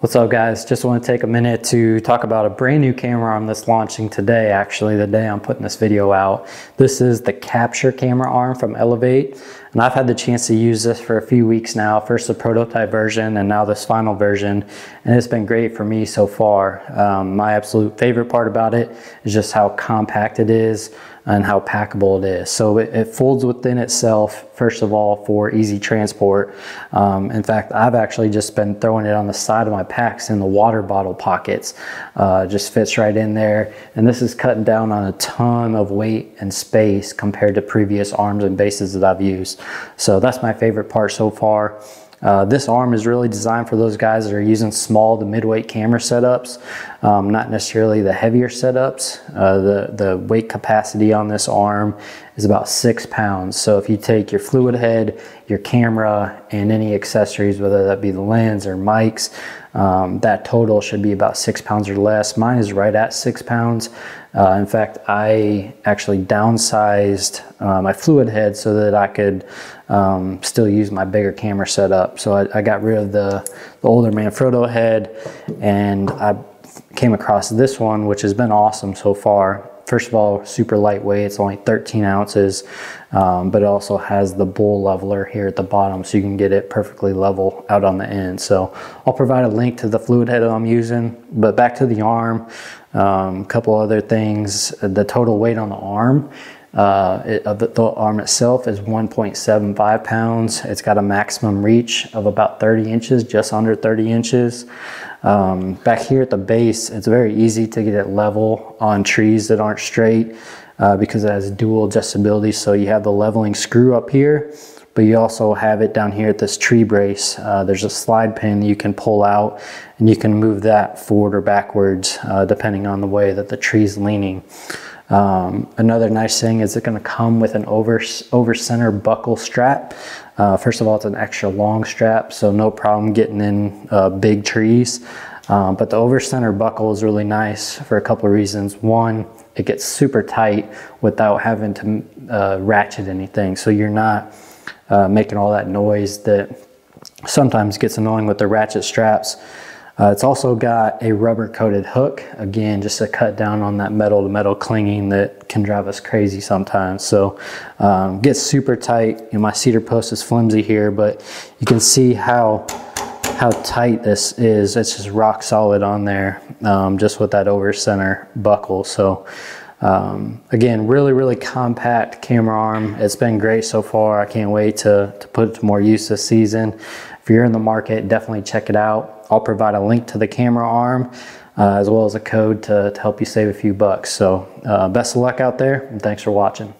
What's up guys? Just want to take a minute to talk about a brand new camera arm that's launching today, actually the day I'm putting this video out. This is the Capture camera arm from Elevate and I've had the chance to use this for a few weeks now. First the prototype version and now this final version and it's been great for me so far. Um, my absolute favorite part about it is just how compact it is and how packable it is. So it, it, folds within itself, first of all, for easy transport. Um, in fact, I've actually just been throwing it on the side of my packs in the water bottle pockets. Uh, just fits right in there. And this is cutting down on a ton of weight and space compared to previous arms and bases that I've used. So that's my favorite part so far. Uh, this arm is really designed for those guys that are using small to midweight camera setups, um, not necessarily the heavier setups. Uh, the, the weight capacity on this arm is about six pounds. So if you take your fluid head, your camera, and any accessories, whether that be the lens or mics, um, that total should be about six pounds or less. Mine is right at six pounds. Uh, in fact, I actually downsized uh, my fluid head so that I could um, still use my bigger camera setup. So I, I got rid of the, the, older Manfrotto head and I came across this one, which has been awesome so far. First of all, super lightweight, it's only 13 ounces, um, but it also has the bull leveler here at the bottom so you can get it perfectly level out on the end. So I'll provide a link to the fluid head I'm using, but back to the arm, a um, couple other things, the total weight on the arm uh, it, uh, the, the, arm itself is 1.75 pounds. It's got a maximum reach of about 30 inches, just under 30 inches. Um, back here at the base, it's very easy to get it level on trees that aren't straight uh, because it has dual adjustability. So you have the leveling screw up here, but you also have it down here at this tree brace. Uh, there's a slide pin you can pull out and you can move that forward or backwards uh, depending on the way that the tree's leaning. Um, another nice thing is it's going to come with an over, over center buckle strap. Uh, first of all, it's an extra long strap, so no problem getting in uh, big trees. Um, but the over center buckle is really nice for a couple of reasons. One, it gets super tight without having to uh, ratchet anything. So you're not uh, making all that noise that sometimes gets annoying with the ratchet straps. Uh, it's also got a rubber coated hook, again, just to cut down on that metal to metal clinging that can drive us crazy sometimes. So um, gets super tight. You know, my cedar post is flimsy here, but you can see how how tight this is. It's just rock solid on there, um, just with that over center buckle. So um, again, really, really compact camera arm. It's been great so far. I can't wait to, to put it to more use this season. If you're in the market, definitely check it out. I'll provide a link to the camera arm uh, as well as a code to, to help you save a few bucks. So uh, best of luck out there and thanks for watching.